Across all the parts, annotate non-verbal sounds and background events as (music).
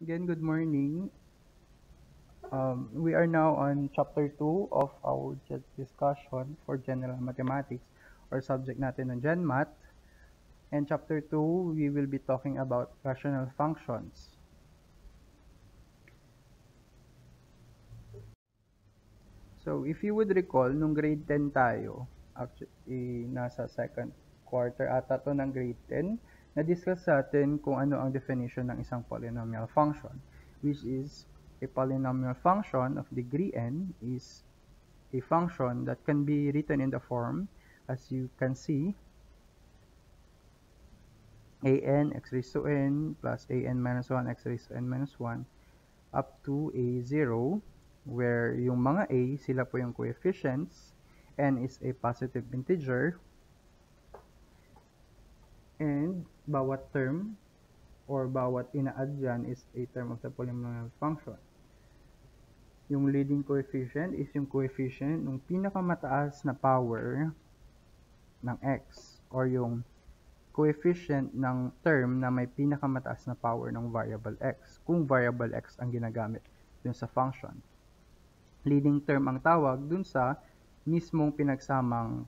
Again, good morning. Um, we are now on chapter 2 of our discussion for general mathematics or subject natin ng GenMath. And chapter 2, we will be talking about rational functions. So, if you would recall, nung grade 10 tayo, actually, nasa second quarter ata to ng grade 10, na-discuss natin kung ano ang definition ng isang polynomial function, which is a polynomial function of degree n is a function that can be written in the form, as you can see, an x raised to n plus an minus 1 x raised to n minus 1 up to a 0 where yung mga a, sila po yung coefficients, n is a positive integer, and bawat term or bawat ina-add dyan is a term of the polynomial function. Yung leading coefficient is yung coefficient ng pinakamataas na power ng x or yung coefficient ng term na may pinakamataas na power ng variable x kung variable x ang ginagamit dun sa function. Leading term ang tawag dun sa mismong pinagsamang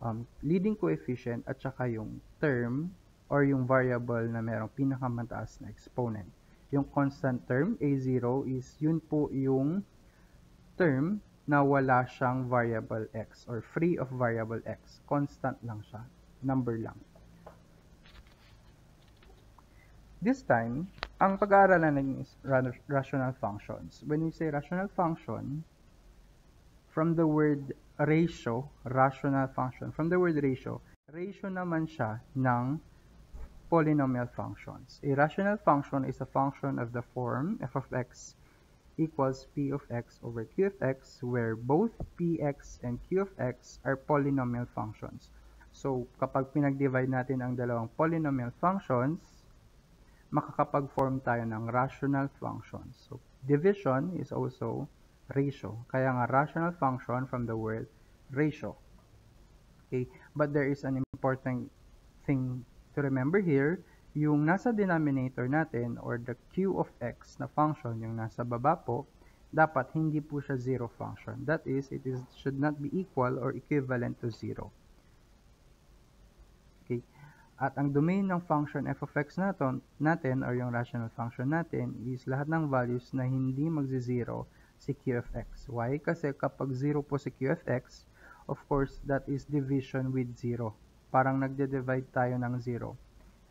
um, leading coefficient at saka yung term or yung variable na merong pinakamataas na exponent. Yung constant term, A0, is yun po yung term na wala siyang variable x or free of variable x. Constant lang siya. Number lang. This time, ang pag-aaralan natin is rational functions. When we say rational function, from the word ratio, rational function. From the word ratio, ratio naman siya ng polynomial functions. A rational function is a function of the form f of x equals p of x over q of x where both px and q of x are polynomial functions. So, kapag pinag-divide natin ang dalawang polynomial functions, makakapag-form tayo ng rational functions. So, division is also ratio. Kaya nga rational function from the word ratio. Okay, but there is an important thing to remember here. Yung nasa denominator natin or the q of x na function, yung nasa baba po, dapat hindi po siya zero function. That is, it is should not be equal or equivalent to zero. Okay. At ang domain ng function f of x natin, natin or yung rational function natin is lahat ng values na hindi magzi-zero si q of x. Why? Kasi kapag 0 po si q of x, of course, that is division with 0. Parang nagde-divide tayo ng 0.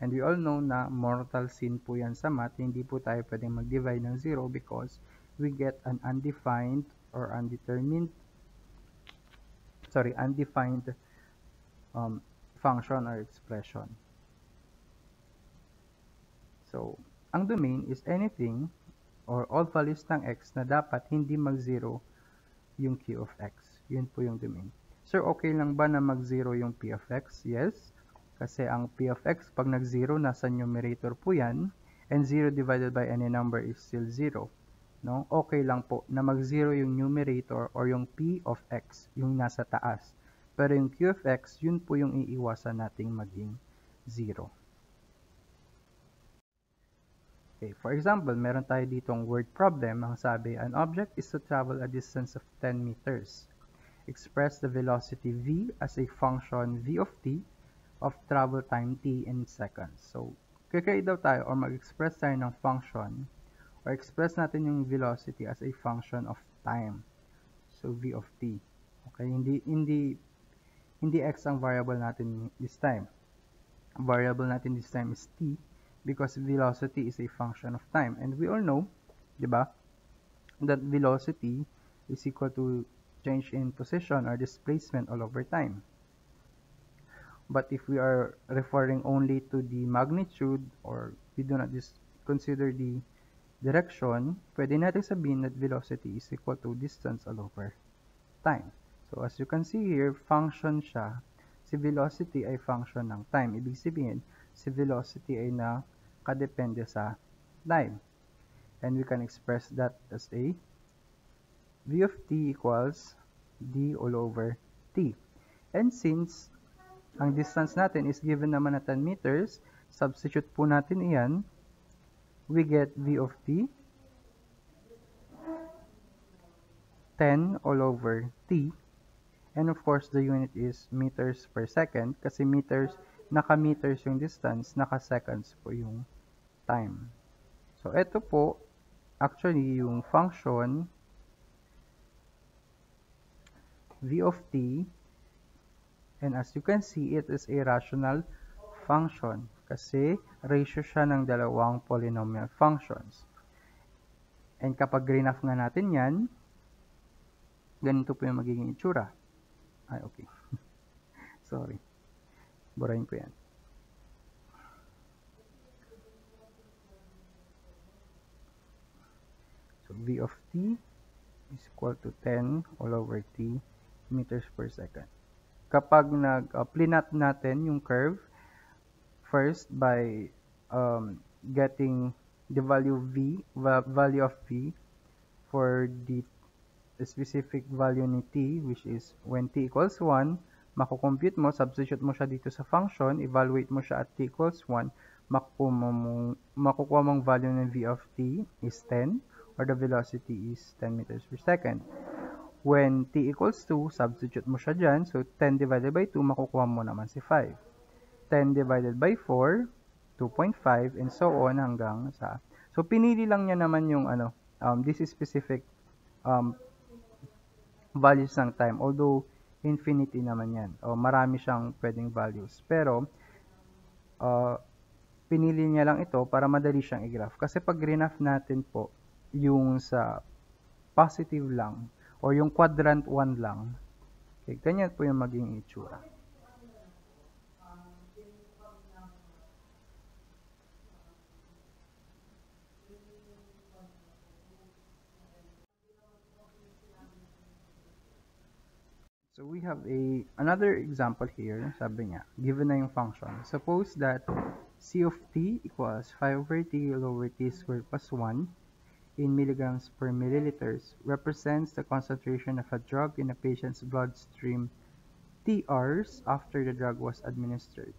And we all know na mortal sin po yan sa math. Hindi po tayo pwedeng mag-divide ng 0 because we get an undefined or undetermined sorry, undefined um, function or expression. So, ang domain is anything or all values ng x na dapat hindi mag-0 yung q of x. Yun po yung domain. Sir, okay lang ba na mag-0 yung p of x? Yes. Kasi ang p of x, pag nag-0, nasa numerator po yan. And 0 divided by any number is still 0. No? Okay lang po na mag-0 yung numerator or yung p of x, yung nasa taas. Pero yung q of x, yun po yung iiwasan nating maging 0. Okay, for example, meron tayo ditong word problem. Ang sabi, an object is to travel a distance of 10 meters. Express the velocity v as a function v of t of travel time t in seconds. So, kikreate daw tayo or mag-express tayo ng function or express natin yung velocity as a function of time. So, v of t. Okay, hindi, hindi, hindi x ang variable natin this time. Variable natin this time is t because velocity is a function of time. And we all know, di ba, that velocity is equal to change in position or displacement all over time. But if we are referring only to the magnitude or we do not consider the direction, pwede natin sabihin that velocity is equal to distance all over time. So as you can see here, function siya. Si velocity ay function ng time. Ibig sabihin, si velocity ay na kadepende sa time. And we can express that as a v of t equals d all over t. And since ang distance natin is given naman na 10 meters, substitute po natin iyan we get v of t 10 all over t and of course the unit is meters per second kasi meters naka-meters yung distance, naka-seconds po yung time. So ito po actually yung function v of t and as you can see it is a rational function kasi ratio siya ng dalawang polynomial functions. And kapag grinaph nga natin yan, ganito po yung magiging itsura. Ay, okay. (laughs) Sorry. Burahin ko yan. So, V of t is equal to 10 all over t meters per second. Kapag nag-plinat uh, natin yung curve, first by um, getting the value v, value of v for the specific value ni t, which is when t equals 1, makukompute mo, substitute mo siya dito sa function, evaluate mo siya at t equals 1, makukuha mong, makukuha mong value ng v of t is 10, or the velocity is 10 meters per second. When t equals 2, substitute mo siya dyan, so 10 divided by 2, makukuha mo naman si 5. 10 divided by 4, 2.5, and so on hanggang sa... So, pinili lang niya naman yung ano, um, this is specific um, values ng time. Although, infinity naman yan. O marami siyang pwedeng values. Pero, uh, pinili niya lang ito para madali siyang i-graph. Kasi pag graph natin po, yung sa positive lang, or yung quadrant 1 lang, okay, ganyan po yung maging itsura. So we have a another example here. Sabi niya, given na yung function. Suppose that C of t equals 5 over t all over t squared plus 1 milligrams per milliliters represents the concentration of a drug in a patient's bloodstream t hours after the drug was administered.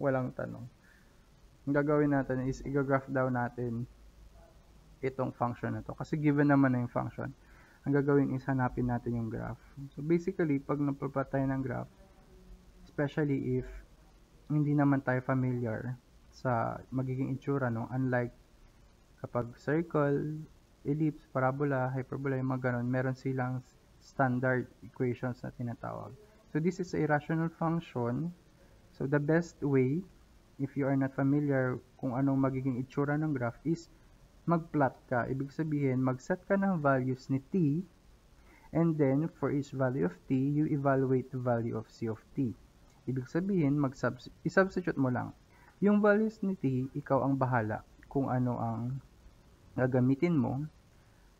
Walang tanong. Ang gagawin natin is i-graph daw natin itong function na to. Kasi given naman na yung function ang gagawin is hanapin natin yung graph. So basically, pag napapatay ng graph, especially if hindi naman tayo familiar sa magiging itsura, no? unlike kapag circle, ellipse, parabola, hyperbola, yung mga ganun, meron silang standard equations na tinatawag. So this is a rational function. So the best way, if you are not familiar kung anong magiging itsura ng graph, is mag-plot ka. Ibig sabihin, mag-set ka ng values ni t and then for each value of t, you evaluate the value of c of t. Ibig sabihin, i-substitute mo lang. Yung values ni t, ikaw ang bahala kung ano ang gagamitin mo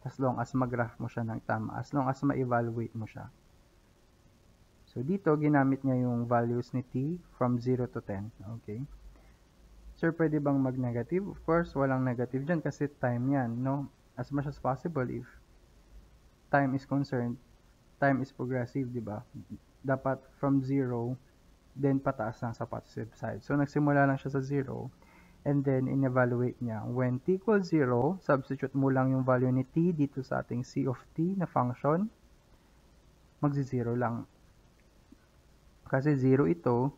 as long as mag-graph mo siya ng tama, as long as ma-evaluate mo siya. So, dito, ginamit niya yung values ni t from 0 to 10. Okay? Sir, pwede bang mag-negative? Of course, walang negative dyan kasi time yan, no? As much as possible, if time is concerned, time is progressive, di ba? Dapat from 0, then pataas lang sa positive side. So, nagsimula lang siya sa 0, and then in-evaluate niya. When t equals 0, substitute mo lang yung value ni t dito sa ating c of t na function, magzi-0 lang. Kasi 0 ito,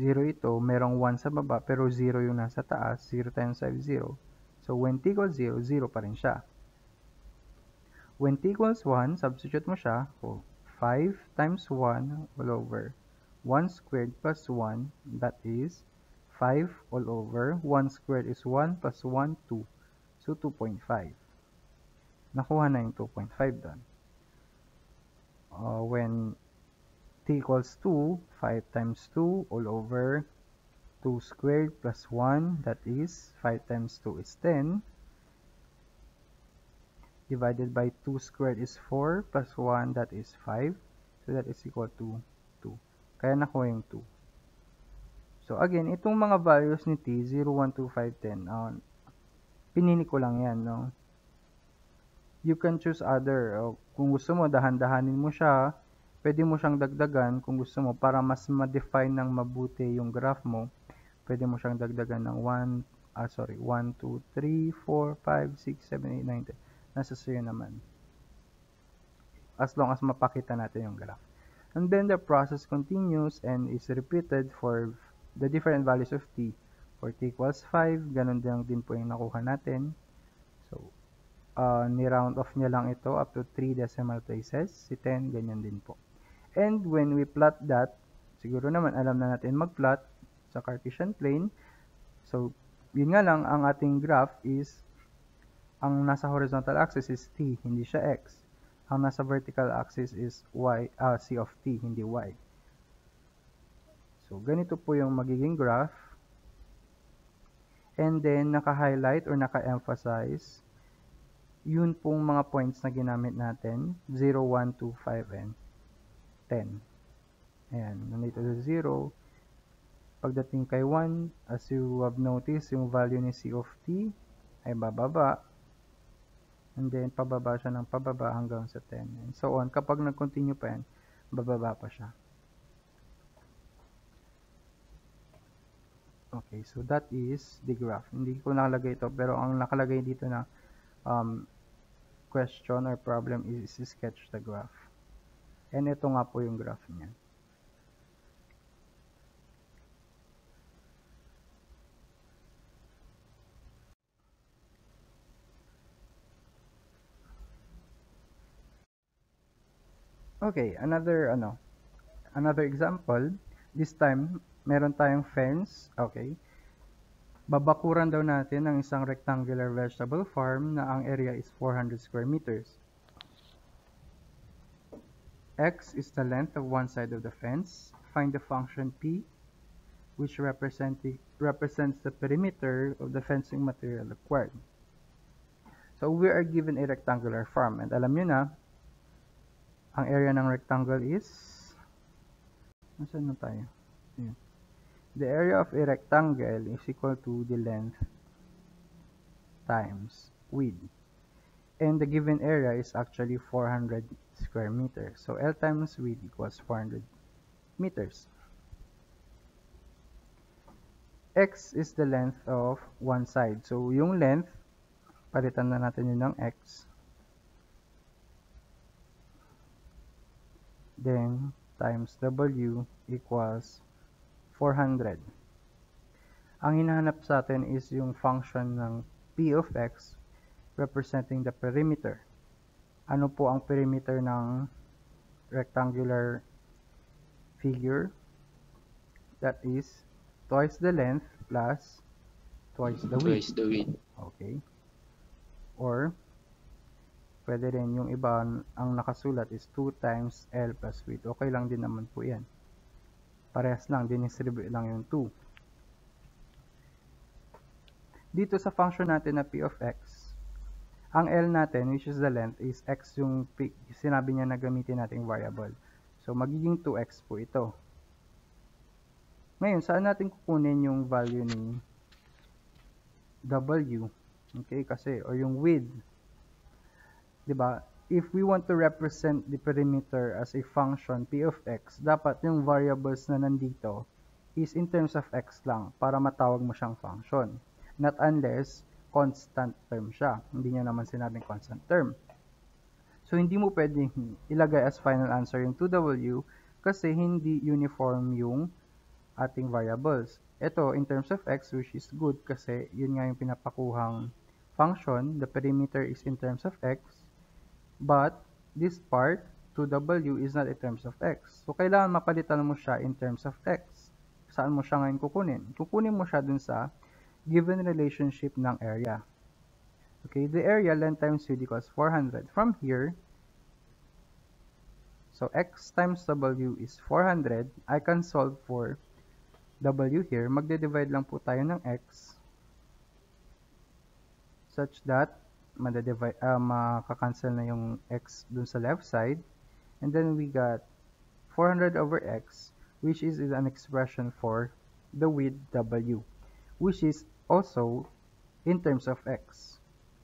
0 ito, merong 1 sa baba, pero 0 yung nasa taas, 0 times 5, 0. So, when t equals 0, 0 pa rin siya. When t equals 1, substitute mo siya, so 5 times 1 all over 1 squared plus 1, that is 5 all over 1 squared is 1 plus 1, 2. So, 2.5. Nakuha na yung 2.5 doon. Uh, when t equals 2, 5 times 2 all over 2 squared plus 1, that is 5 times 2 is 10, divided by 2 squared is 4 plus 1, that is 5, so that is equal to 2. Kaya nakuha yung 2. So again, itong mga values ni t, 0, 1, 2, 5, 10, uh, pinini ko lang yan, no? You can choose other. Uh, kung gusto mo, dahan-dahanin mo siya, pwede mo siyang dagdagan kung gusto mo para mas ma-define ng mabuti yung graph mo. Pwede mo siyang dagdagan ng ah sorry, 1, 2, 3, 4, 5, 6, 7, 8, 9, 10. Nasa naman. As long as mapakita natin yung graph. And then the process continues and is repeated for the different values of t. For t equals 5, ganun din, din po yung nakuha natin. So, uh, ni-round off niya lang ito up to 3 decimal places. Si 10, ganyan din po. And when we plot that, siguro naman alam na natin mag-plot sa Cartesian plane. So, yun nga lang, ang ating graph is, ang nasa horizontal axis is t, hindi siya x. Ang nasa vertical axis is y, uh, c of t, hindi y. So, ganito po yung magiging graph. And then, naka-highlight or naka-emphasize yun pong mga points na ginamit natin, 0, 1, 2, 5, and 10. Ayan, nandito sa 0. Pagdating kay 1, as you have noticed, yung value ni C of t ay bababa. And then, pababa siya ng pababa hanggang sa 10. And so on. Kapag nag-continue pa yan, bababa pa siya. Okay, so that is the graph. Hindi ko nakalagay ito, pero ang nakalagay dito na um, question or problem is, is sketch the graph. And ito nga po yung graph niya. Okay, another ano, another example. This time, meron tayong fence, okay? Babakuran daw natin ng isang rectangular vegetable farm na ang area is 400 square meters. x is the length of one side of the fence. Find the function p, which represent the, represents the perimeter of the fencing material required. So, we are given a rectangular farm. And alam nyo na, ang area ng rectangle is Nasaan na tayo? Ayan. The area of a rectangle is equal to the length times width. And the given area is actually 400 square meters. So L times width equals 400 meters. X is the length of one side. So yung length, palitan na natin yun ng X. then times W equals 400. Ang hinahanap sa atin is yung function ng P of X representing the perimeter. Ano po ang perimeter ng rectangular figure? That is twice the length plus twice the width. Twice the width. Okay. Or Pwede rin yung iba ang nakasulat is 2 times L plus width. Okay lang din naman po yan. Parehas lang, dinistribute lang yung 2. Dito sa function natin na p of x, ang L natin, which is the length, is x yung p, sinabi niya na gamitin nating variable. So, magiging 2x po ito. Ngayon, saan natin kukunin yung value ni W? Okay, kasi, or yung width 'di ba? If we want to represent the perimeter as a function p of x, dapat yung variables na nandito is in terms of x lang para matawag mo siyang function. Not unless constant term siya. Hindi niya naman sinabing constant term. So, hindi mo pwedeng ilagay as final answer yung 2w kasi hindi uniform yung ating variables. Ito, in terms of x, which is good kasi yun nga yung pinapakuhang function. The perimeter is in terms of x. But, this part, 2w is not in terms of x. So, kailangan mapalitan mo siya in terms of x. Saan mo siya ngayon kukunin? Kukunin mo siya dun sa given relationship ng area. Okay, the area length times width equals 400. From here, so x times w is 400. I can solve for w here. Magde-divide lang po tayo ng x such that madadivide, uh, makakancel na yung x dun sa left side. And then we got 400 over x, which is, is an expression for the width w, which is also in terms of x.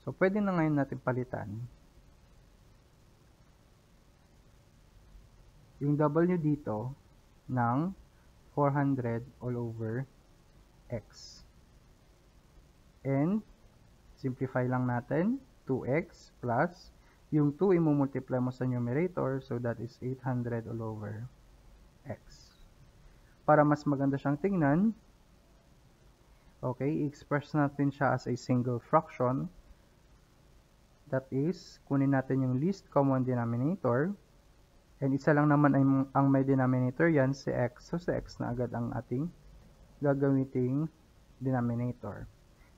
So, pwede na ngayon natin palitan yung w dito ng 400 all over x. And, simplify lang natin, 2x plus, yung 2 imumultiply mo sa numerator, so that is 800 all over x. Para mas maganda siyang tingnan, okay, express natin siya as a single fraction. That is, kunin natin yung least common denominator, And isa lang naman ay, ang may denominator yan, si x. So, si x na agad ang ating gagamiting denominator.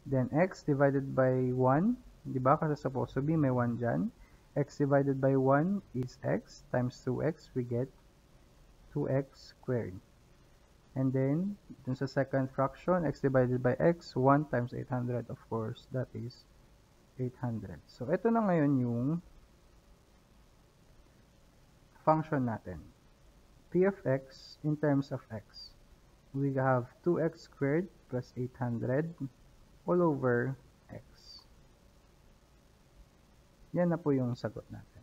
Then, x divided by 1, di ba? Kasi supposed to be may 1 dyan. x divided by 1 is x times 2x, we get 2x squared. And then, dun sa second fraction, x divided by x, 1 times 800, of course, that is 800. So, ito na ngayon yung function natin. p of x in terms of x. We have 2x squared plus 800 all over x. Yan na po yung sagot natin.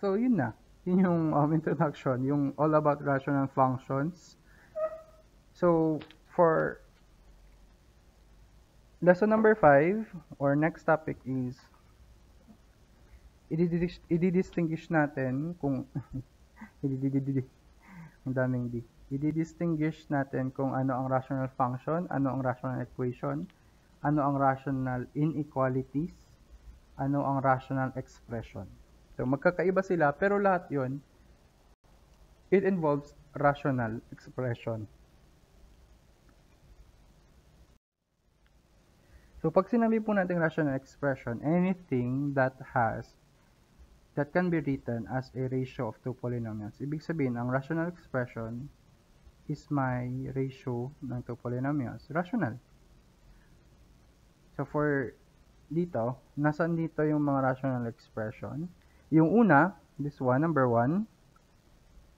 So, yun na. Yun yung um, introduction, yung all about rational functions. So, for Lesson number 5 or next topic is i-distinguish natin kung (laughs) ang daming di. I-distinguish natin kung ano ang rational function, ano ang rational equation, ano ang rational inequalities, ano ang rational expression. So magkakaiba sila pero lahat 'yon it involves rational expression. So, pag sinabi po natin rational expression, anything that has, that can be written as a ratio of two polynomials. Ibig sabihin, ang rational expression is my ratio ng two polynomials. Rational. So, for dito, nasan dito yung mga rational expression? Yung una, this one, number one,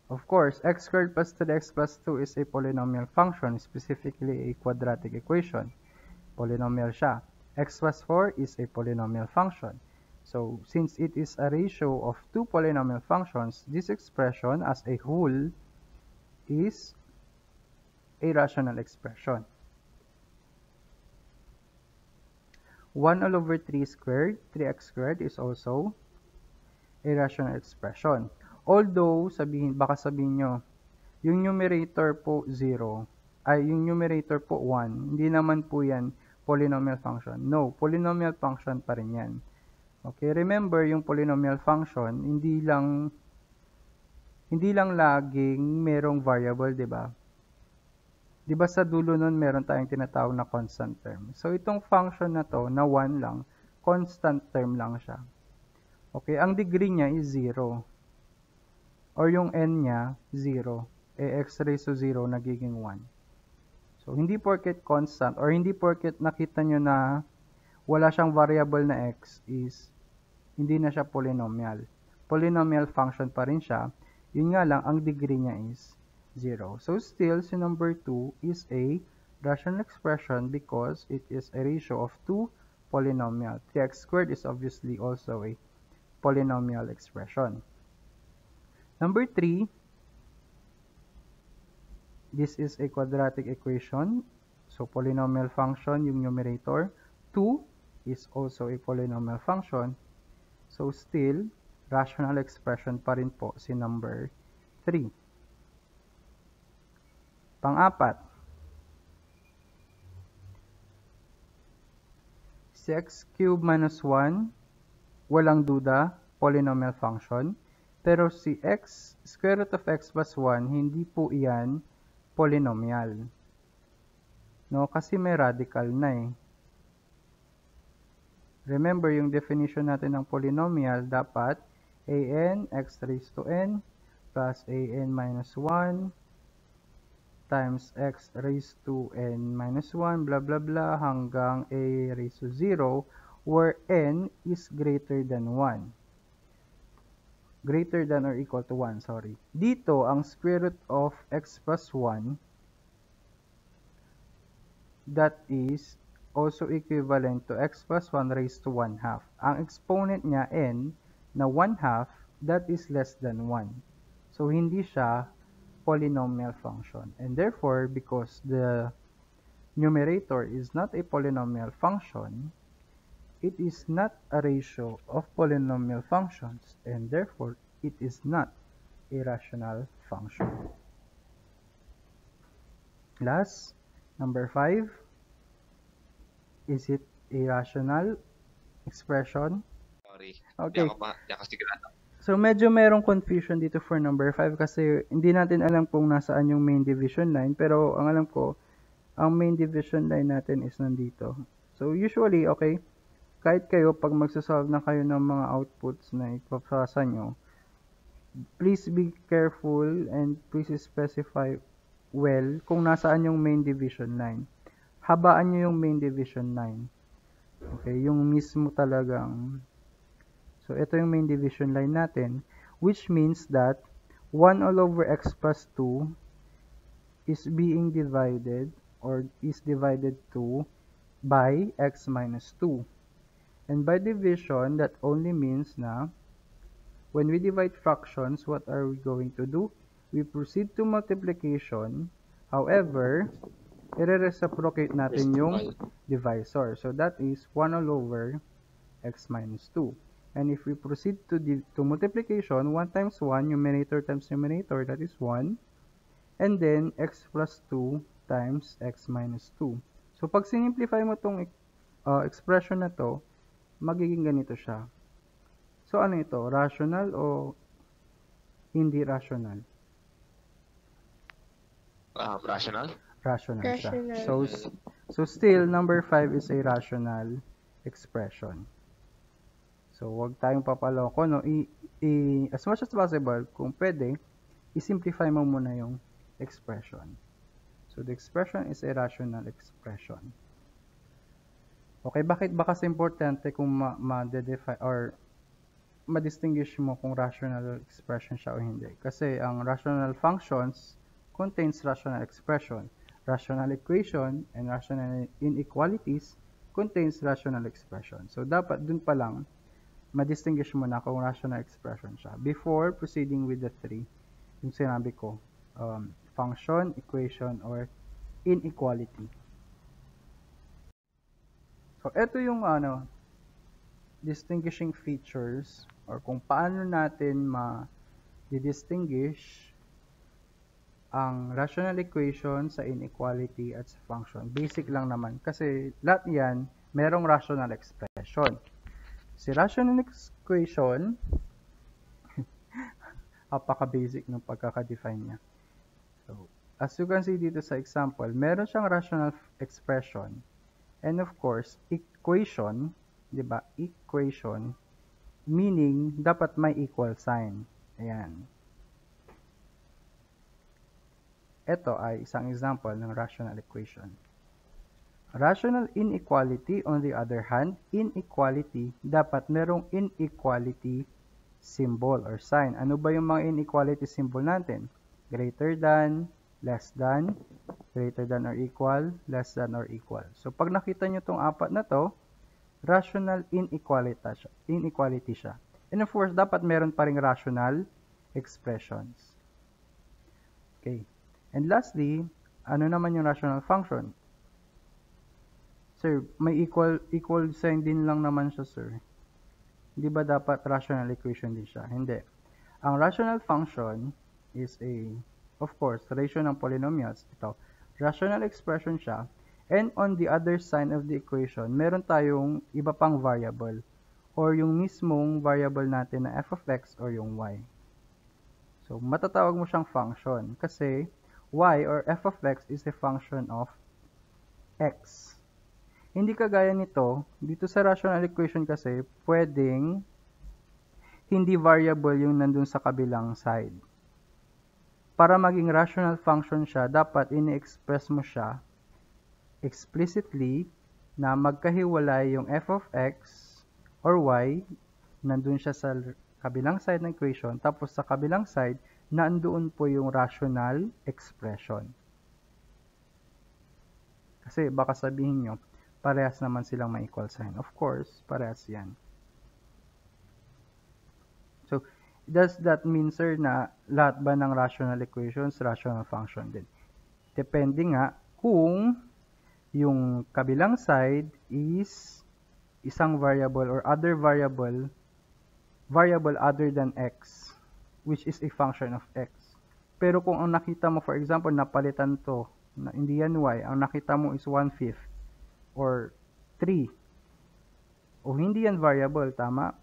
of course, x squared plus 3x plus 2 is a polynomial function, specifically a quadratic equation polynomial siya. x plus 4 is a polynomial function. So, since it is a ratio of two polynomial functions, this expression as a whole is a rational expression. 1 all over 3 squared, 3x squared is also a rational expression. Although, sabihin, baka sabihin nyo, yung numerator po 0, ay yung numerator po 1, hindi naman po yan polynomial function. No, polynomial function pa rin yan. Okay, remember yung polynomial function, hindi lang hindi lang laging merong variable, 'di ba? 'Di ba sa dulo nun meron tayong tinatawag na constant term. So itong function na to na 1 lang, constant term lang siya. Okay, ang degree niya is 0. Or yung n niya 0. Eh x raised to 0 nagiging 1. So, hindi porket constant or hindi porket nakita nyo na wala siyang variable na x is hindi na siya polynomial. Polynomial function pa rin siya. Yun nga lang, ang degree niya is 0. So, still, si number 2 is a rational expression because it is a ratio of two polynomial. 3x squared is obviously also a polynomial expression. Number 3, This is a quadratic equation. So, polynomial function yung numerator. 2 is also a polynomial function. So, still, rational expression pa rin po si number 3. Pang-apat, si x cubed minus 1, walang duda, polynomial function. Pero si x, square root of x plus 1, hindi po iyan polynomial. No, kasi may radical na eh. Remember, yung definition natin ng polynomial, dapat an x raised to n plus an minus 1 times x raised to n minus 1, blah, blah, blah, hanggang a raised to 0, where n is greater than 1 greater than or equal to 1, sorry. Dito, ang square root of x plus 1, that is also equivalent to x plus 1 raised to 1 half. Ang exponent niya, n, na 1 half, that is less than 1. So, hindi siya polynomial function. And therefore, because the numerator is not a polynomial function, it is not a ratio of polynomial functions and therefore it is not a rational function. Last, number 5. Is it a rational expression? Sorry. Okay. Di ako, ma- di ako sigurado. So medyo merong confusion dito for number 5 kasi hindi natin alam kung nasaan yung main division line pero ang alam ko ang main division line natin is nandito. So usually, okay, kahit kayo pag magsasolve na kayo ng mga outputs na ipapasa nyo, please be careful and please specify well kung nasaan yung main division line. Habaan nyo yung main division line. Okay, yung mismo talagang So, ito yung main division line natin, which means that 1 all over x plus 2 is being divided or is divided to by x minus 2. And by division, that only means na when we divide fractions, what are we going to do? We proceed to multiplication. However, i-reciprocate natin yung divisor. So, that is 1 all over x minus 2. And if we proceed to, to multiplication, 1 times 1, numerator times numerator, that is 1. And then, x plus 2 times x minus 2. So, pag sinimplify mo itong uh, expression na to, magiging ganito siya. So, ano ito? Rational o hindi rational? Uh, rational? Rational, Rational. siya. So, so still, number 5 is a rational expression. So, wag tayong papaloko, no? I, i, as much as possible, kung pwede, i-simplify mo muna yung expression. So, the expression is a rational expression. Okay, bakit ba kasi importante kung ma-define ma or ma-distinguish mo kung rational expression siya o hindi? Kasi ang rational functions contains rational expression. Rational equation and rational inequalities contains rational expression. So, dapat dun pa lang, ma-distinguish mo na kung rational expression siya. Before proceeding with the three, yung sinabi ko, um, function, equation, or inequality. So, ito yung ano, distinguishing features or kung paano natin ma-distinguish ang rational equation sa inequality at sa function. Basic lang naman kasi lahat yan merong rational expression. Si rational equation, (laughs) apaka-basic ng pagkaka-define niya. So, as you can see dito sa example, meron siyang rational expression. And of course, equation, di ba? Equation, meaning, dapat may equal sign. Ayan. Ito ay isang example ng rational equation. Rational inequality, on the other hand, inequality, dapat merong inequality symbol or sign. Ano ba yung mga inequality symbol natin? Greater than, less than, greater than or equal, less than or equal. So, pag nakita nyo itong apat na to, rational inequality siya. Inequality siya. And of course, dapat meron pa ring rational expressions. Okay. And lastly, ano naman yung rational function? Sir, may equal equal sign din lang naman siya, sir. Hindi ba dapat rational equation din siya? Hindi. Ang rational function is a, of course, ratio ng polynomials. Ito, rational expression siya. And on the other side of the equation, meron tayong iba pang variable or yung mismong variable natin na f of x or yung y. So, matatawag mo siyang function kasi y or f of x is a function of x. Hindi kagaya nito, dito sa rational equation kasi, pwedeng hindi variable yung nandun sa kabilang side. Para maging rational function siya, dapat ini-express mo siya explicitly na magkahiwalay yung f of x or y, nandun siya sa kabilang side ng equation, tapos sa kabilang side, nandoon po yung rational expression. Kasi baka sabihin nyo, parehas naman silang may equal sign. Of course, parehas yan. So, does that mean, sir, na lahat ba ng rational equations, rational function din? Depende nga kung yung kabilang side is isang variable or other variable, variable other than x, which is a function of x. Pero kung ang nakita mo, for example, napalitan to, na hindi yan y, ang nakita mo is 1 fifth or 3, o hindi yan variable, tama?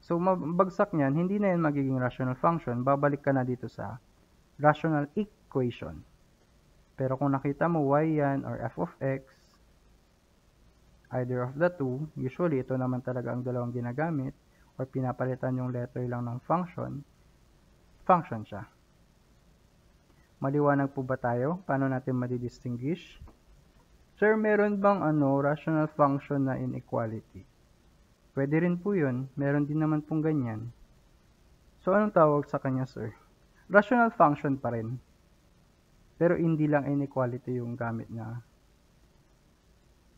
So, mabagsak niyan, hindi na yan magiging rational function. Babalik ka na dito sa rational equation. Pero kung nakita mo y yan or f of x, either of the two, usually ito naman talaga ang dalawang ginagamit, or pinapalitan yung letter lang ng function, function siya. Maliwanag po ba tayo? Paano natin madidistinguish? Sir, meron bang ano, rational function na inequality? Pwede rin po yun. Meron din naman pong ganyan. So, anong tawag sa kanya, sir? Rational function pa rin. Pero hindi lang inequality yung gamit na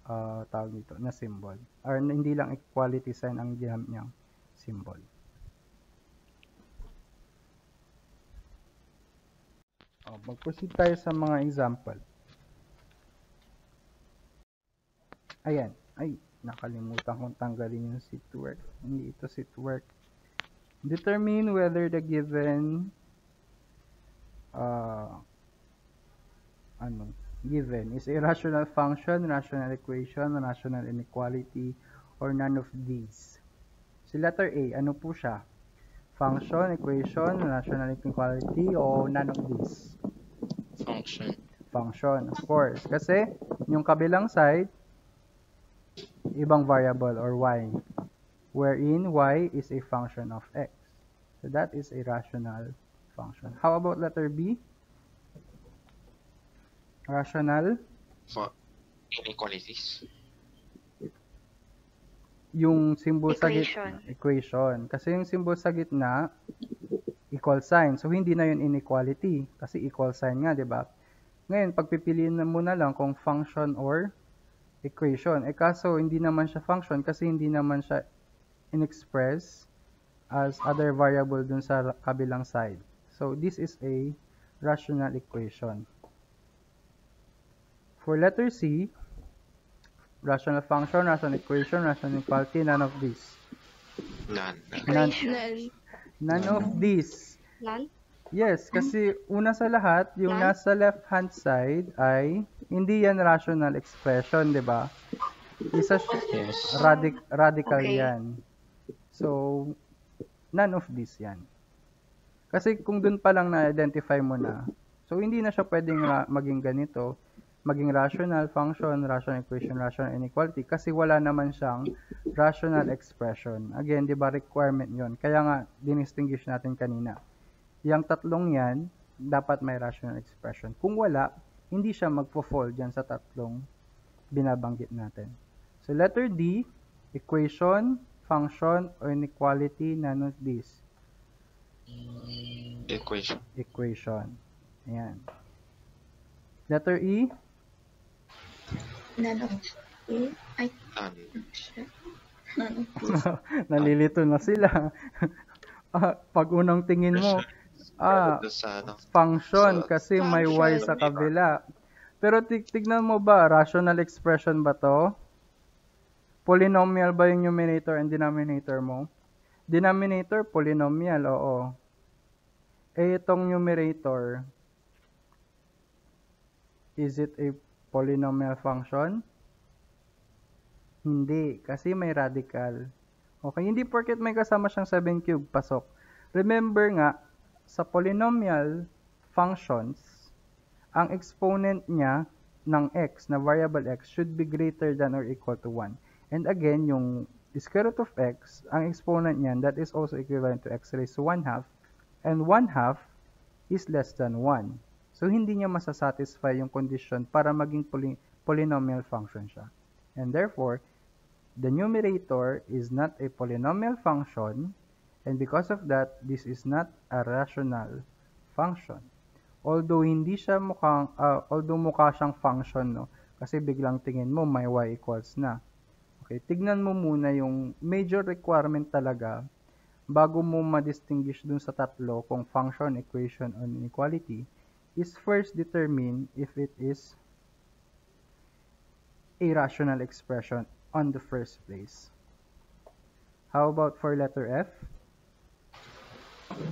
uh, tawag nito, na symbol. Or hindi lang equality sign ang ginamit niyang symbol. Oh, mag-proceed tayo sa mga example. Ayan. Ay, nakalimutan kong tanggalin yung sit work. Hindi ito sit work. Determine whether the given uh, ano, given is a rational function, rational equation, rational inequality, or none of these. Si letter A, ano po siya? Function, equation, rational inequality, o none of these? Function. Function, of course. Kasi, yung kabilang side, ibang variable or y, wherein y is a function of x. So that is a rational function. How about letter B? Rational? For inequalities. Yung symbol sa Equation. gitna. Equation. Kasi yung symbol sa gitna, equal sign. So, hindi na yun inequality. Kasi equal sign nga, di ba? Ngayon, pagpipiliin mo na lang kung function or equation. Eh kaso, hindi naman siya function kasi hindi naman siya in-express as other variable dun sa kabilang side. So, this is a rational equation. For letter C, rational function, rational equation, rational inequality, none of these. None. None, Equation. none of these. None? Yes, kasi una sa lahat, yung None? nasa left-hand side ay hindi yan rational expression, di ba? Isa siya- Yes. radic- radical Okay. yan. So, none of these yan. Kasi kung dun pa lang na-identify mo na, so hindi na siya pwedeng maging ganito, maging rational function, rational equation, rational inequality, kasi wala naman siyang rational expression. Again, di ba, requirement yon Kaya nga, dinistinguish natin kanina. Yang tatlong yan, dapat may rational expression. Kung wala, hindi siya magfo-fall dyan sa tatlong binabanggit natin. So, letter D, equation, function, or inequality, none of these. Equation. Equation. Ayan. Letter E, None of it. I None. of nalilito na sila. (laughs) ah, pag unang tingin mo, ah, ano. function kasi may y sa kabila. Pero tig tignan mo ba, rational expression ba to? Polynomial ba yung numerator and denominator mo? Denominator, polynomial, oo. Eh, itong numerator, is it a polynomial function? Hindi, kasi may radical. Okay, hindi porket may kasama siyang 7 cube, pasok. Remember nga, sa polynomial functions, ang exponent niya ng x, na variable x, should be greater than or equal to 1. And again, yung square root of x, ang exponent niyan, that is also equivalent to x raised to 1 half, and 1 half is less than 1. So, hindi niya masasatisfy yung condition para maging poly- polynomial function siya. And therefore, the numerator is not a polynomial function, and because of that, this is not a rational function. Although hindi siya mukhang, ah, although mukha siyang function, no? Kasi biglang tingin mo, may y equals na. Okay, tignan mo muna yung major requirement talaga bago mo ma-distinguish dun sa tatlo kung function, equation, or inequality, is first determine if it is a rational expression on the first place. How about for letter F?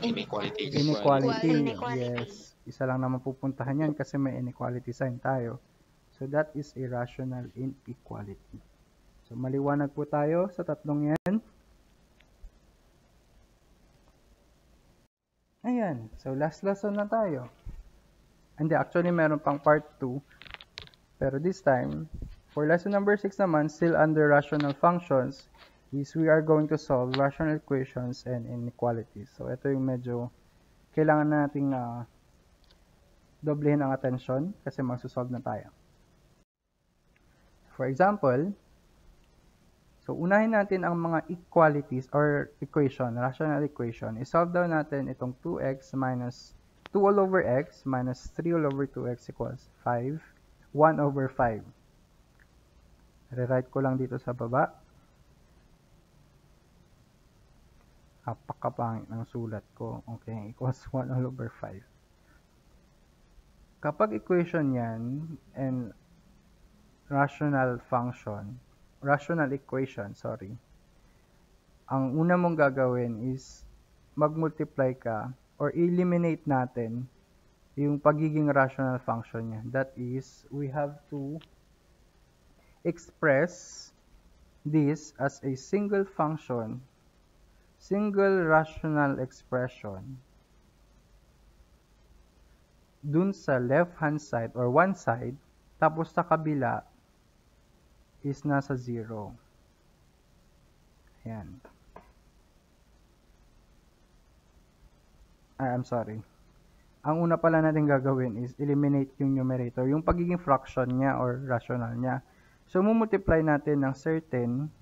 Inequality. Inequality. Inequality. Yes. Isa lang naman pupuntahan yan kasi may inequality sign tayo. So that is a rational inequality. So maliwanag po tayo sa tatlong yan. Ayan. So last lesson na tayo. Hindi, actually meron pang part 2. Pero this time, for lesson number 6 naman, still under rational functions, is we are going to solve rational equations and inequalities. So ito yung medyo kailangan nating uh, doblehin ang attention kasi magsusolve na tayo. For example, so unahin natin ang mga equalities or equation, rational equation. I-solve daw natin itong 2x minus 2 all over x minus 3 all over 2x equals 5, 1 over 5. Rewrite ko lang dito sa baba. Apakapangit ng sulat ko. Okay, (laughs) equals 1 all over 5. Kapag equation yan and rational function, rational equation, sorry, ang una mong gagawin is mag-multiply ka or eliminate natin yung pagiging rational function niya. That is, we have to express this as a single function, single rational expression dun sa left hand side or one side, tapos sa kabila is nasa zero. Ayan. Ah, I'm sorry. Ang una pala natin gagawin is eliminate yung numerator, yung pagiging fraction niya or rational niya. So, mumultiply natin ng certain,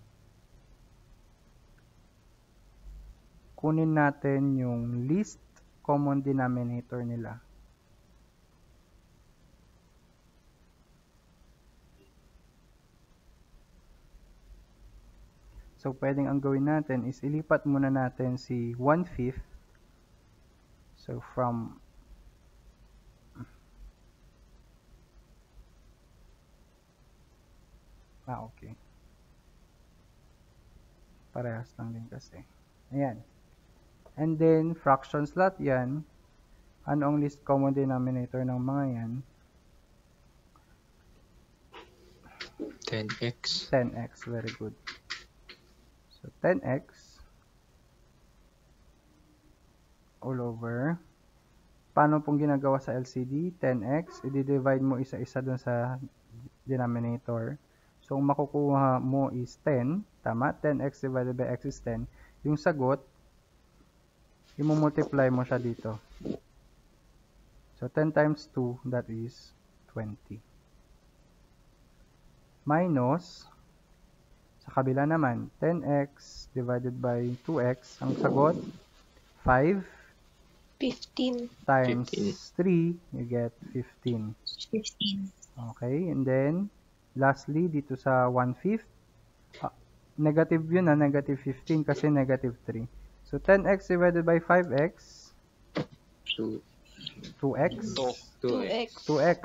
kunin natin yung least common denominator nila. So, pwedeng ang gawin natin is ilipat muna natin si 1 fifth. So, from Ah, okay. Parehas lang din kasi. Ayan. And then, fractions lahat yan. Ano ang least common denominator ng mga yan? 10x. 10x. Very good. So, 10x all over. Paano pong ginagawa sa LCD? 10x, i-divide mo isa-isa dun sa denominator. So, ang makukuha mo is 10. Tama? 10x divided by x is 10. Yung sagot, i-multiply mo siya dito. So, 10 times 2, that is 20. Minus, sa kabila naman, 10x divided by 2x. Ang sagot, 5 15. times 15. 3, you get 15. 15. Okay, and then, lastly, dito sa 1 fifth, ah, negative yun na, negative 15 kasi negative 3. So, 10x divided by 5x, 2. 2x, 2x. 2x. 2x.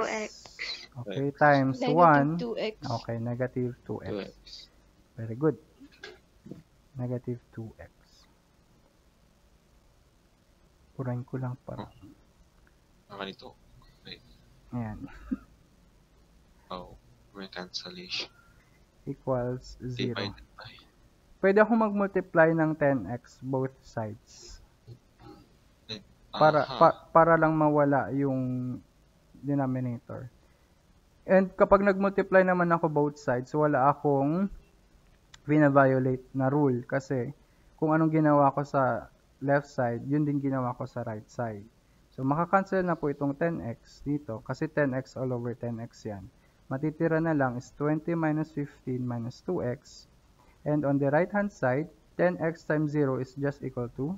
Okay, times 1, Negative 2x. okay, negative 2x. 2x. Very good. Negative 2x. Purahin ko lang para. Baka nito. Ayan. (laughs) Oh, may cancellation. Equals 0. Divided by. Pwede ako mag-multiply ng 10x both sides. Para, Aha. pa- para lang mawala yung denominator. And kapag nag-multiply naman ako both sides, wala akong vina-violate na rule. Kasi kung anong ginawa ko sa left side, yun din ginawa ko sa right side. So, makakancel na po itong 10x dito kasi 10x all over 10x yan. Matitira na lang is 20 minus 15 minus 2x. And on the right hand side, 10x times 0 is just equal to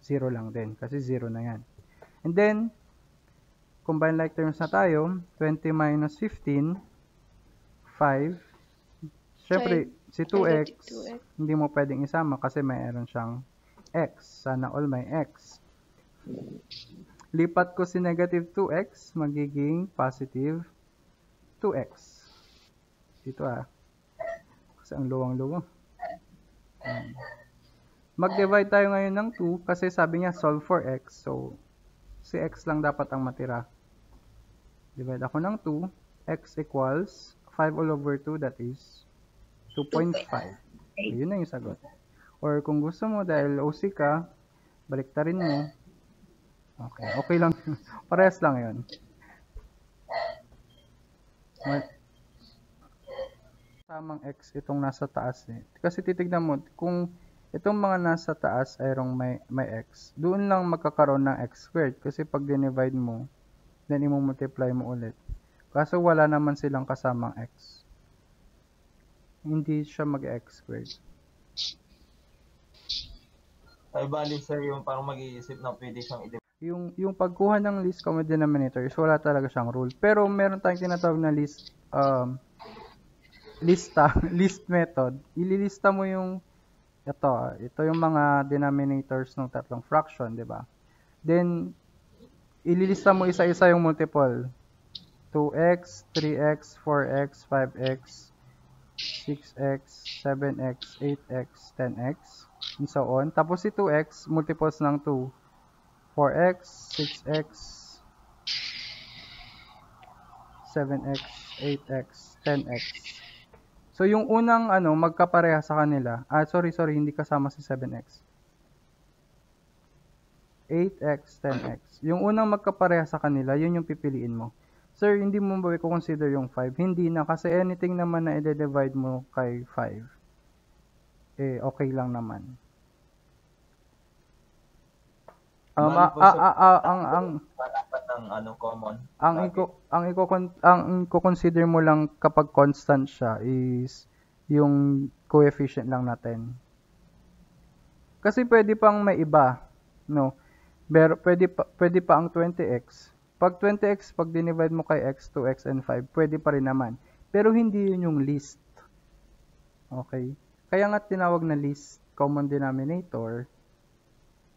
0 lang din kasi 0 na yan. And then, combine like terms na tayo, 20 minus 15, 5. Siyempre, si 2x, Negative 2x. hindi mo pwedeng isama kasi mayroon siyang x. Sana all may x. Lipat ko si negative 2x, magiging positive 2x. Dito ah. Kasi ang luwang-luwang. Mag-divide tayo ngayon ng 2 kasi sabi niya solve for x. So, si x lang dapat ang matira. Divide ako ng 2. x equals 5 all over 2 that is 2.5. So, yun na yung sagot. Or kung gusto mo dahil OC ka, baliktarin mo. Okay, okay lang. (laughs) Parehas lang. Well, tamang x itong nasa taas eh. Kasi titignan mo, kung itong mga nasa taas ay may, may x, doon lang magkakaroon ng x squared. Kasi pag dinivide mo, then i-multiply mo ulit. Kaso wala naman silang kasamang x. Hindi siya mag-x squared. Ay, bali sir, yung parang mag-iisip na pwede siyang i Yung, yung pagkuha ng least common denominator is wala talaga siyang rule. Pero meron tayong tinatawag na list, um, lista, (laughs) list method. Ililista mo yung, ito, ito yung mga denominators ng tatlong fraction, di ba? Then, ililista mo isa-isa yung multiple. 2x, 3x, 4x, 5x, 6x, 7x, 8x, 10x, and so on. Tapos si 2x, multiples ng 2. 4x, 6x, 7x, 8x, 10x. So, yung unang ano, magkapareha sa kanila. Ah, sorry, sorry, hindi kasama si 7x. 8x, 10x. Yung unang magkapareha sa kanila, yun yung pipiliin mo. Sir, hindi mo ba i-consider yung 5? Hindi na, kasi anything naman na i-divide mo kay 5, eh, okay lang naman. Um, a- a- a- a- ang, ang, ng ano, common. ang iko ang iko ang i-consider mo lang kapag constant siya is yung coefficient lang natin. Kasi pwede pang may iba, no? Pero pwede pa, pwede pa ang 20x. Pag 20x, pag dinivide mo kay x, 2x, and 5, pwede pa rin naman. Pero hindi yun yung least. Okay? Kaya nga tinawag na least common denominator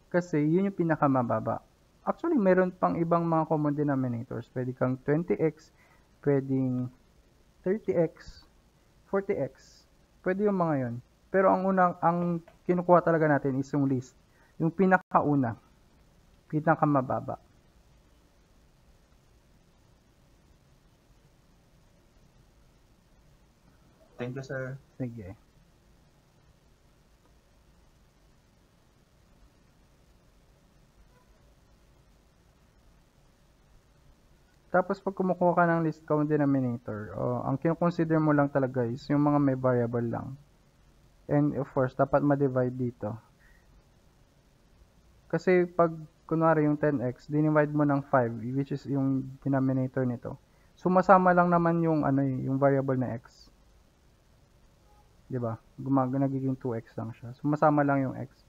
kasi yun yung pinakamababa. Actually, meron pang ibang mga common denominators. Pwede kang 20x, pwedeng 30x, 40x. Pwede yung mga yun. Pero ang unang, ang kinukuha talaga natin is yung least. Yung pinakauna. Pinakamababa. Thank you, sir. Sige. Tapos pag kumukuha ka ng least common denominator, oh, ang kinoconsider mo lang talaga is yung mga may variable lang. And of course, dapat ma-divide dito. Kasi pag kunwari yung 10x, dinivide mo ng 5, which is yung denominator nito. Sumasama lang naman yung ano eh, yung variable na x. 'Di ba? Gumag nagiging 2x lang siya. Sumasama lang yung x.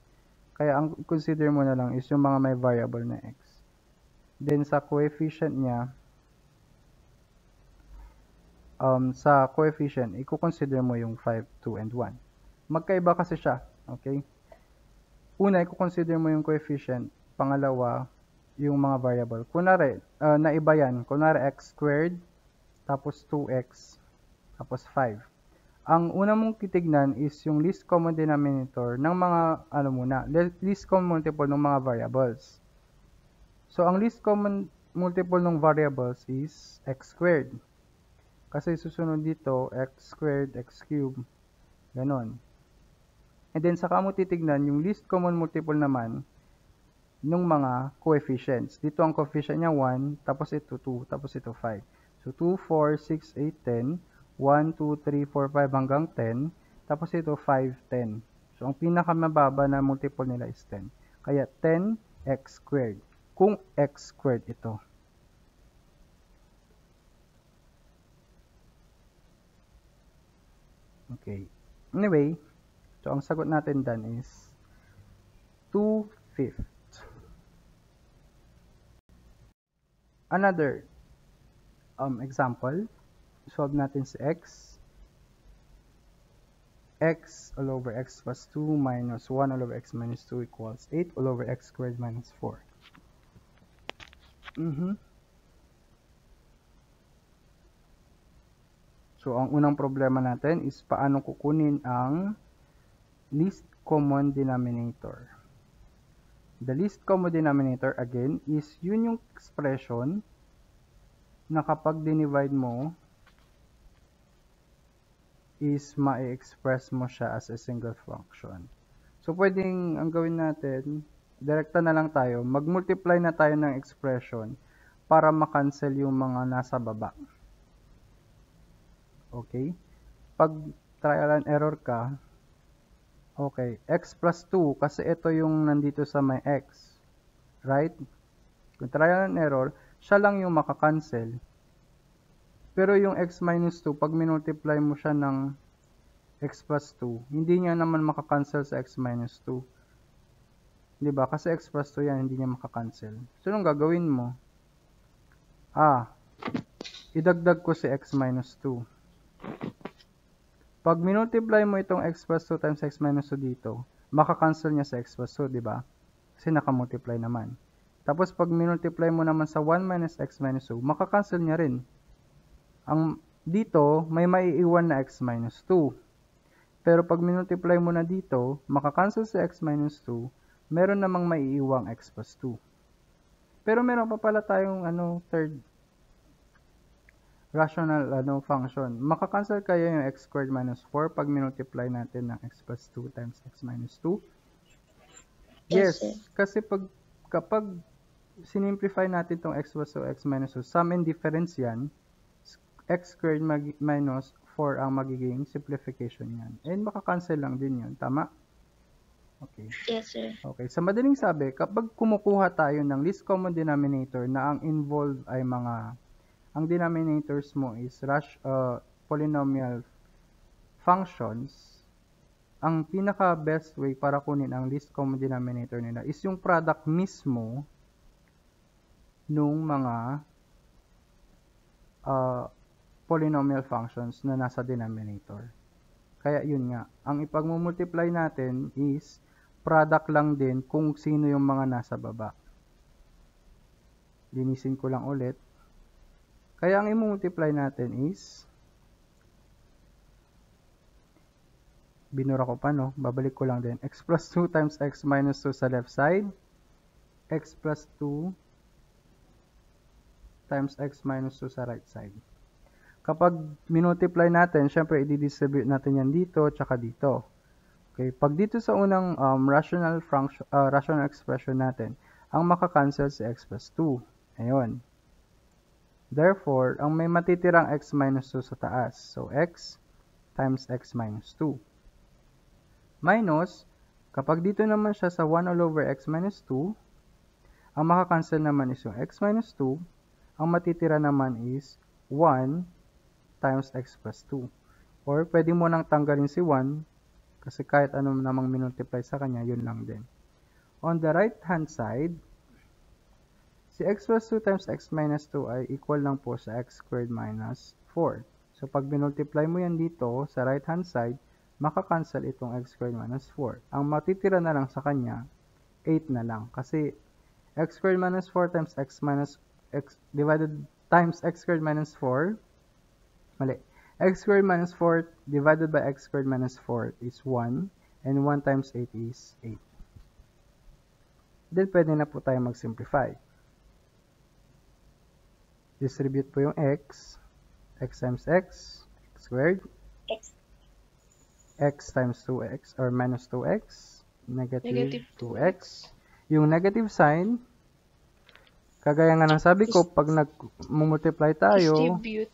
Kaya ang consider mo na lang is yung mga may variable na x. Then sa coefficient niya, um, sa coefficient, i-consider mo yung 5, 2, and 1. Magkaiba kasi siya. Okay? Una, i-consider mo yung coefficient. Pangalawa, yung mga variable. Kunwari, uh, naiba yan. Kunwari, x squared, tapos 2x, tapos 5. Ang una mong titignan is yung least common denominator ng mga, ano muna, least common multiple ng mga variables. So, ang least common multiple ng variables is x squared. Kasi susunod dito, x squared, x cubed, ganon. And then, saka mo titignan yung least common multiple naman ng mga coefficients. Dito ang coefficient niya 1, tapos ito 2, tapos ito 5. So, 2, 4, 6, 8, 10. 1, 2, 3, 4, 5 hanggang 10. Tapos ito 5, 10. So, ang pinakamababa na multiple nila is 10. Kaya 10x squared. Kung x squared ito. Okay. Anyway, so ang sagot natin dan is 2 fifth. Another um, example, solve natin si x. x all over x plus 2 minus 1 all over x minus 2 equals 8 all over x squared minus 4. Mhm. So, ang unang problema natin is paano kukunin ang least common denominator. The least common denominator, again, is yun yung expression na kapag dinivide mo, is ma-express mo siya as a single function. So, pwedeng ang gawin natin, direkta na lang tayo, mag-multiply na tayo ng expression para makancel yung mga nasa baba. Okay? Pag trial and error ka, okay, x plus 2, kasi ito yung nandito sa may x. Right? Kung trial and error, siya lang yung makakancel. Pero yung x minus 2, pag minultiply mo siya ng x plus 2, hindi niya naman makakancel sa x minus 2. Di ba? Kasi x plus 2 yan, hindi niya makakancel. So, anong gagawin mo? Ah, idagdag ko si x minus 2. Pag minultiply mo itong x plus 2 times x minus 2 dito, makakancel niya sa x plus 2, di ba? Kasi nakamultiply naman. Tapos, pag minultiply mo naman sa 1 minus x minus 2, makakancel niya rin. Ang dito, may maiiwan na x minus 2. Pero pag minultiply mo na dito, makakancel sa x minus 2, meron namang maiiwang x plus 2. Pero meron pa pala tayong ano, third rational ano, function. Makakancel kaya yung x squared minus 4 pag minultiply natin ng x plus 2 times x minus 2? Yes, Yes, kasi pag kapag sinimplify natin tong x plus 2, x minus 2, sum and difference yan, x squared mag- minus 4 ang magiging simplification yan. And makakancel lang din yun. Tama? Okay. Yes, sir. Okay. Sa madaling sabi, kapag kumukuha tayo ng least common denominator na ang involved ay mga, ang denominators mo is rash, uh, polynomial functions, ang pinaka best way para kunin ang least common denominator nila is yung product mismo nung mga uh, polynomial functions na nasa denominator. Kaya yun nga, ang ipagmumultiply natin is product lang din kung sino yung mga nasa baba. Linisin ko lang ulit. Kaya ang i-multiply natin is binura ko pa no, babalik ko lang din. x plus 2 times x minus 2 sa left side. x plus 2 times x minus 2 sa right side. Kapag minultiply natin, syempre i-distribute natin yan dito, tsaka dito. Okay, pag dito sa unang um, rational function, uh, rational expression natin, ang makakancel si x plus 2. Ayun. Therefore, ang may matitirang x minus 2 sa taas. So, x times x minus 2. Minus, kapag dito naman siya sa 1 all over x minus 2, ang makakancel naman is yung x minus 2. Ang matitira naman is 1 times x plus 2. Or, pwede mo nang tanggalin si 1 kasi kahit ano namang minultiply sa kanya, yun lang din. On the right hand side, si x plus 2 times x minus 2 ay equal lang po sa x squared minus 4. So, pag minultiply mo yan dito sa right hand side, makakancel itong x squared minus 4. Ang matitira na lang sa kanya, 8 na lang. Kasi x squared minus 4 times x minus x divided times x squared minus 4, mali, x squared minus 4 divided by x squared minus 4 is 1, and 1 times 8 is 8. Then, pwede na po tayo mag-simplify. Distribute po yung x, x times x, x squared, X. x times 2x or minus 2x, negative, Negative 2x. Yung negative sign, kagaya nga ng sabi ko, pag nag-multiply tayo, Distribute.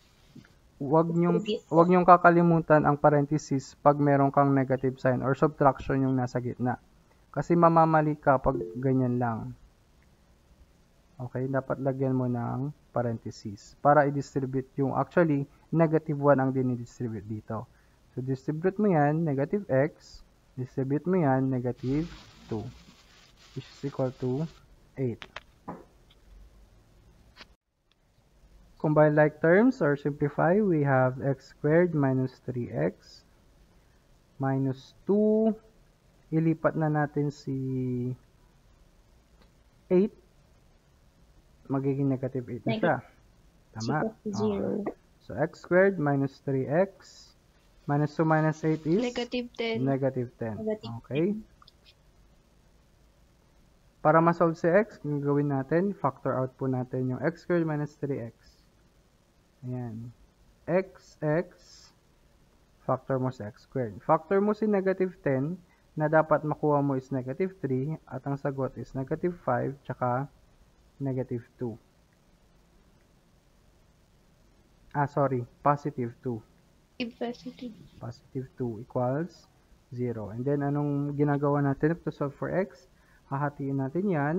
wag nyong wag nyong kakalimutan ang parenthesis pag meron kang negative sign or subtraction yung nasa gitna. Kasi mamamali ka pag ganyan lang. Okay, dapat lagyan mo ng parenthesis para i-distribute yung actually negative 1 ang dinidistribute dito. So distribute mo yan negative x, distribute mo yan negative 2 which is equal to 8. Combine like terms or simplify, we have x squared minus 3x minus 2. Ilipat na natin si 8. Magiging negative 8 na siya. Tama? So, x squared minus 3x minus 2 minus 8 is Negative 10. negative 10. Negative Okay? Para ma-solve si x, ang gawin natin, factor out po natin yung x squared minus 3x. Ayan. x, x, factor mo sa x squared. Factor mo si negative 10, na dapat makuha mo is negative 3, at ang sagot is negative 5, tsaka negative 2. Ah, sorry, positive 2 Positive. positive 2 equals 0. And then, anong ginagawa natin to solve for x? Hahatiin natin yan.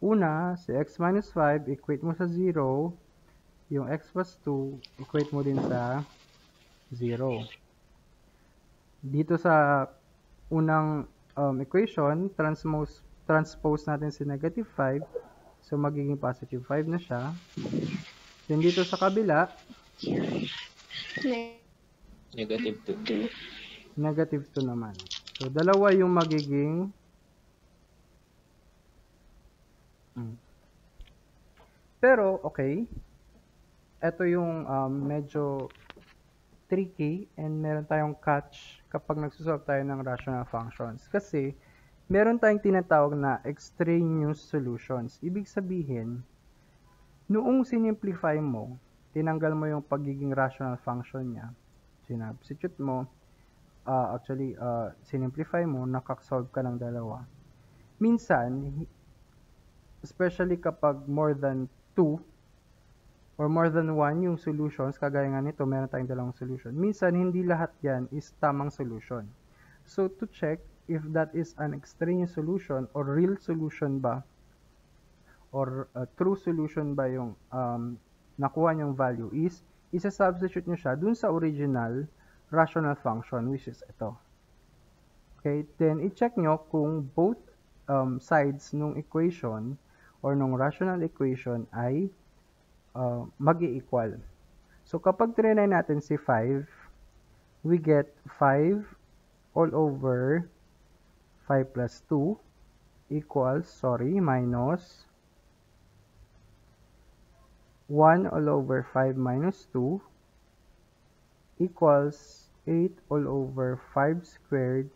Una, si x minus 5, equate mo sa 0. Yung x plus 2, equate mo din sa 0. Dito sa unang um, equation, transpose, transpose natin si negative 5. So, magiging positive 5 na siya. Then, dito sa kabila, Ne- Negative 2. Negative 2 naman. So, dalawa yung magiging Mm. Pero, okay. Ito yung um, medyo tricky and meron tayong catch kapag nagsusolve tayo ng rational functions. Kasi, meron tayong tinatawag na extraneous solutions. Ibig sabihin, noong sinimplify mo, tinanggal mo yung pagiging rational function niya, sinubstitute mo, ah, actually, uh, sinimplify mo, nakaksolve ka ng dalawa. Minsan, especially kapag more than 2 or more than 1 yung solutions, kagaya nga nito, meron tayong dalawang solution. Minsan, hindi lahat yan is tamang solution. So, to check if that is an extraneous solution or real solution ba, or a true solution ba yung um, nakuha niyong value is, isa-substitute niyo siya dun sa original rational function, which is ito. Okay, then i-check nyo kung both um, sides nung equation or nung rational equation ay uh, mag-i-equal. So, kapag trinay natin si 5, we get 5 all over 5 plus 2 equals, sorry, minus 1 all over 5 minus 2 equals 8 all over 5 squared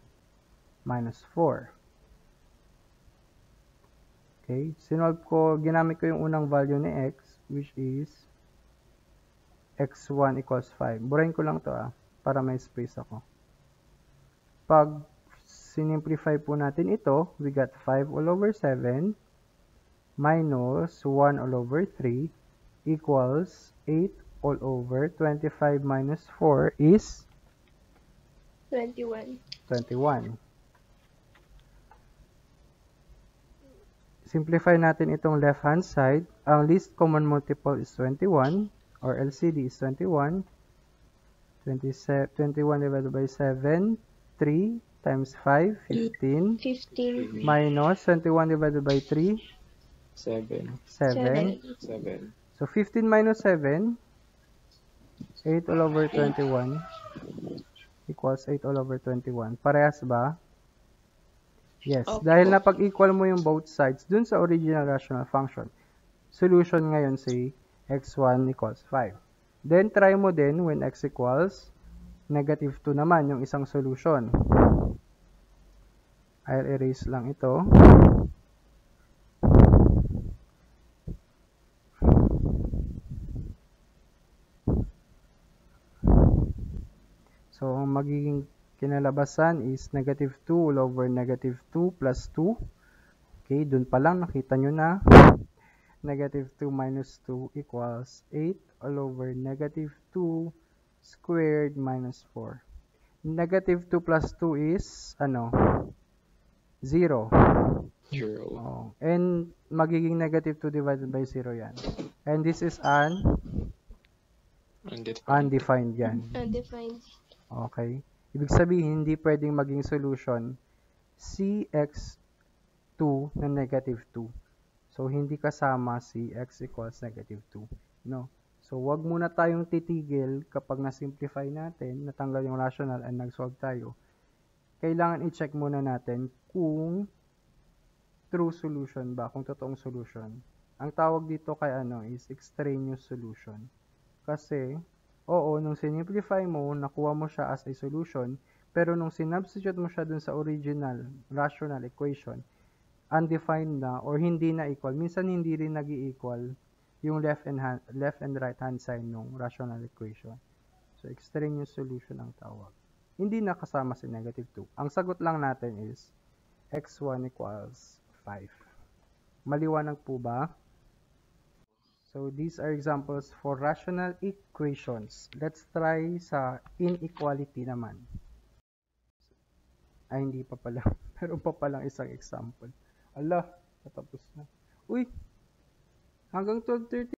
minus 4. Okay, sinolve ko, ginamit ko yung unang value ni x, which is x1 equals 5. Burahin ko lang to ah, para may space ako. Pag sinimplify po natin ito, we got 5 all over 7 minus 1 all over 3 equals 8 all over 25 minus 4 is 21. 21. Simplify natin itong left-hand side. Ang least common multiple is 21 or LCD is 21. 27, 21 divided by 7, 3 times 5, 15. 15. Minus 21 divided by 3, 7. 7. 7. So 15 minus 7, 8 all over 21 equals 8 all over 21. Parehas ba? Yes. Opo. Dahil napag-equal mo yung both sides dun sa original rational function. Solution ngayon si x1 equals 5. Then try mo din when x equals negative 2 naman yung isang solution. I'll erase lang ito. So, ang magiging kinalabasan is negative 2 all over negative 2 plus 2. Okay, dun pa lang nakita nyo na negative 2 minus 2 equals 8 all over negative 2 squared minus 4. Negative 2 plus 2 is, ano, 0. 0. Oh. And magiging negative 2 divided by 0 yan. And this is an Undefined. undefined yan. Undefined. Okay? Ibig sabihin, hindi pwedeng maging solution cx2 na negative 2. So, hindi kasama si x equals negative 2. No? So, So, wag muna tayong titigil kapag na-simplify natin, natanggal yung rational and nag-solve tayo. Kailangan i-check muna natin kung true solution ba, kung totoong solution. Ang tawag dito kay ano is extraneous solution. Kasi, oo, nung sinimplify mo, nakuha mo siya as a solution, pero nung sinubstitute mo siya dun sa original rational equation, undefined na or hindi na equal. Minsan hindi rin nag equal yung left and, hand, left and right hand side ng rational equation. So, extraneous solution ang tawag. Hindi na kasama si negative 2. Ang sagot lang natin is x1 equals 5. Maliwanag po ba? So, these are examples for rational equations. Let's try sa inequality naman. Ay, hindi pa pala. (laughs) Meron pa palang isang example. Ala, natapos na. Uy, hanggang 12.30